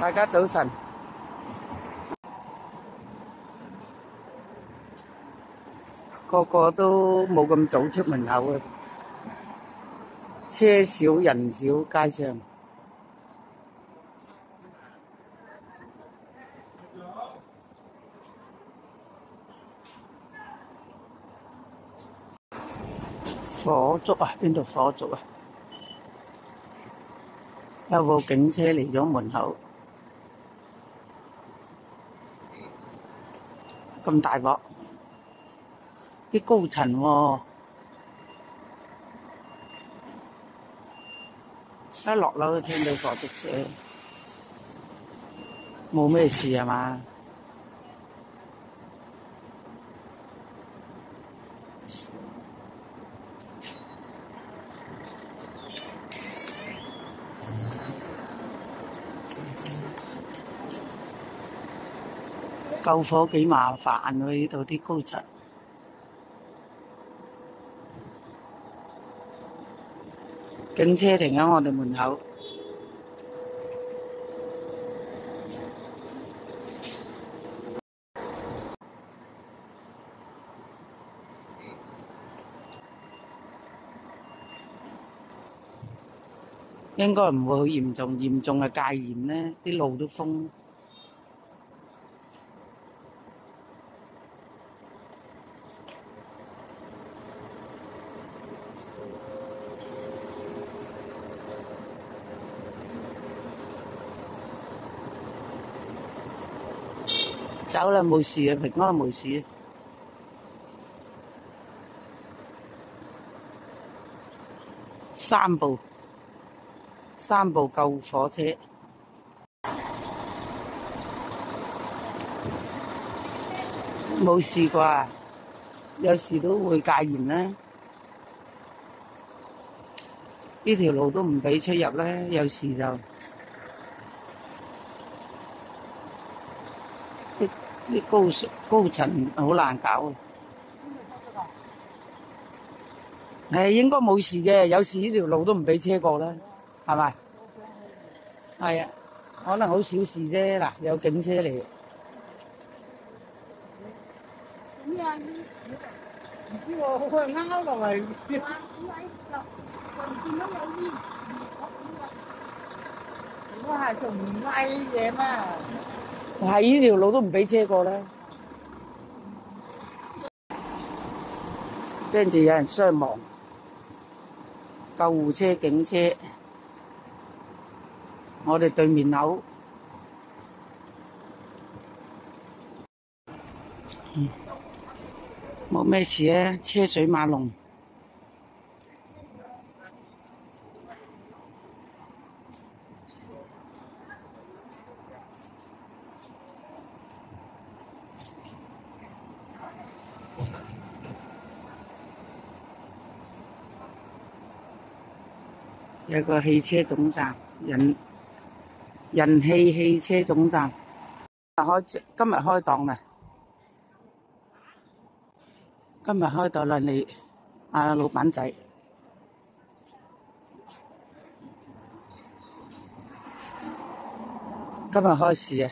大家早晨，個個都冇咁早出門口啊！車少人少，街上火燭啊！邊度火燭啊？有部警車嚟咗門口，咁大鑊，啲高層喎、一落樓就聽到火燭聲，冇咩事係嘛？救火幾麻煩喎，呢度啲高層。警車停喺我哋門口，應該唔會好嚴重，嚴重嘅戒嚴呢，啲路都封。走啦，冇事啊，平安冇事。三部三部救火車，冇事啩？有時都會戒嚴啦。呢條路都唔俾出入咧，有時就啲啲高層高層好難搞啊。誒應該冇事嘅，有時呢條路都唔俾車過啦，係咪？係啊，可能好小事啫。嗱，有警車嚟，咁啊，唔知喎，啱啱落嚟，仲見到有煙，如果係仲唔拉嘢嘛？係呢條路都唔俾車過啦。跟住有人傷亡，救護車、警車，我哋對面樓，嗯，冇咩事啊，車水馬龍。有個汽車總站，人人氣汽車總站，開今日開檔啦，今日開檔啦，你阿老闆仔，今日開市啊，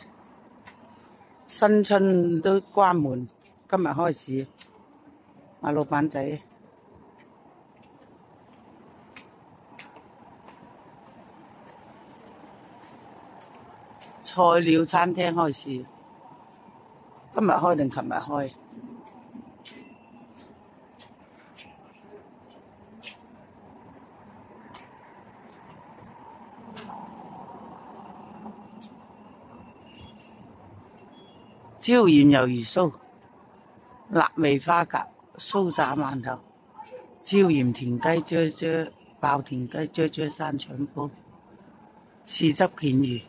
新春都關門，今日開市，阿老闆仔。菜鳥餐廳開市，今日開定琴日開？椒鹽魷魚酥、辣味花甲、酥炸饅頭、椒鹽田雞啫啫、爆田雞啫啫山腸煲、豉汁片魚。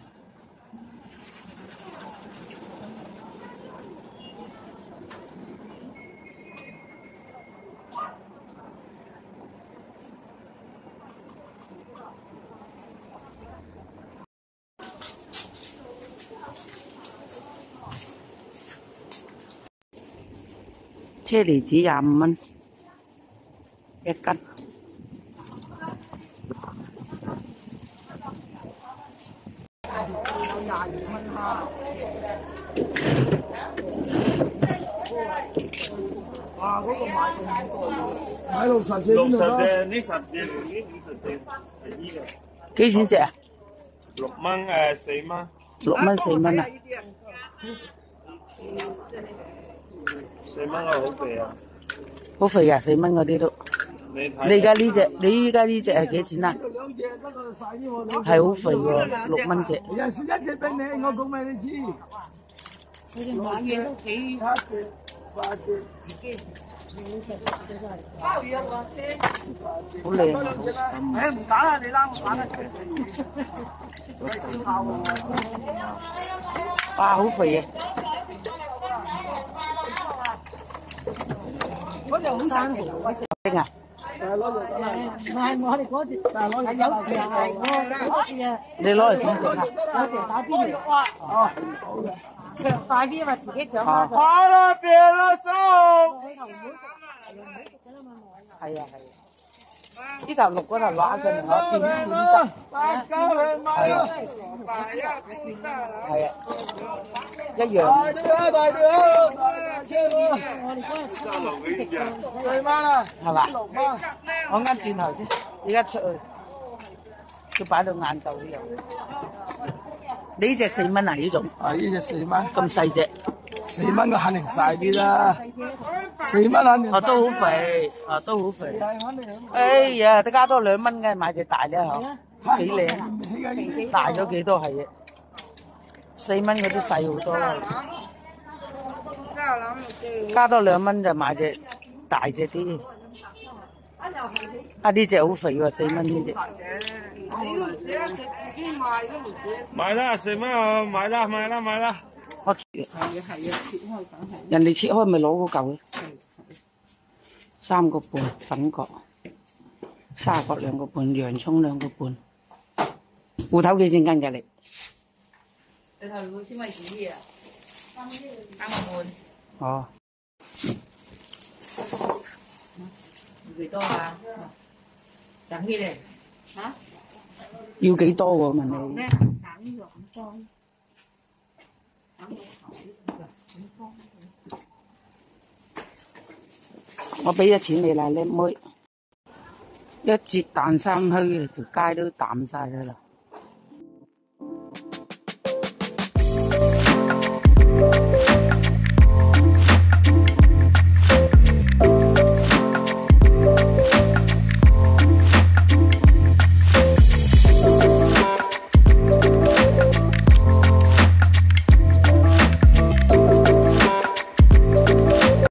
車厘子廿五蚊一斤，廿二蚊蝦。哇！嗰、個買咁多，買六十隻六十邊度得？隻，呢十隻同呢五十隻係呢個幾錢隻啊？六蚊誒四蚊，六蚊四蚊啊？四蚊啊好肥啊！好肥啊！四蚊嗰啲都。你睇你而家呢只，你依家呢只係幾錢啊？兩隻得個細啲喎，兩係好肥喎，六蚊隻。有陣時一隻俾你，我講俾你知。佢哋買嘢都幾七隻、八隻，好靚啊！誒唔打啦，你拉我打啦。哇，好肥啊！嗰隻好生條，丁啊！但係攞嚟得啦。唔係我哋嗰隻，但係攞嚟係有時係我嗰次啊，你攞嚟點整啊？有時打邊爐，哦，長快啲嘛，自己長啊開就。好啦，別啦，收。喺頭唔好食，唔好食㗎啦嘛，係啊係啊。呢頭六嗰頭攞上嚟，我點點汁。八九兩買啦，係啊，一樣。大啲啊，大啲啊，大啲啊，我哋嗰日三六幾隻？四蚊啊，係嘛？六蚊。我啱轉頭先，而家出去，要擺到晏晝都有。你呢只四蚊啊？呢種啊，呢隻四蚊，咁細隻，四蚊嘅肯定細啲啦，四蚊肯定哦都好肥，哦都好肥。係肯定。哎呀，得加多兩蚊嘅，買隻大啲嗬，幾靚，起緊呢啲大咗幾多係嘅。四蚊嗰啲細好多啦，加多兩蚊就買隻大隻啲。啊呢只好肥喎，四蚊呢只。買啦，四蚊啊！買啦，買啦，買啦。我係啊係啊，切開梗係。人哋切開咪攞嗰嚿咯。三個半粉角，沙角兩個半，洋葱兩個半。芋頭幾錢斤㗎你？你頭會先為煮嘢啊？三個半，哦，要幾多啊？等啲嚟，要幾多喎？問你。我俾咗錢你啦，靚妹。一節蛋生虛，條街都淡晒㗎啦。